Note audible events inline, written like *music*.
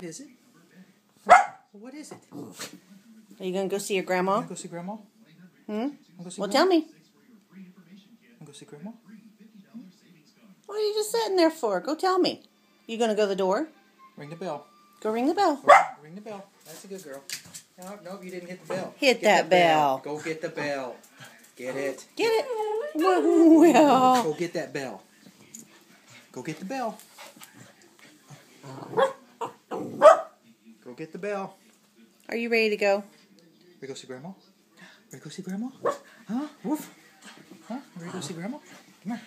What is it? What is it? Are you gonna go see your grandma? Go see grandma? Hmm. Go see Well, grandma? tell me. Go see grandma? What are you just sitting there for? Go tell me. You gonna go to the door? Ring the bell. Go ring the bell. Ring the bell. That's a good girl. No, nope, you didn't hit the bell. Hit Get that the bell. Go get the bell. Get it. Get it? Well, *laughs* Go get that bell. Go get the bell. Go get the bell. are you ready to go? Ready to go see grandma? Ready to go see grandma? Huh? Woof. Huh? Ready to go see grandma? Come here.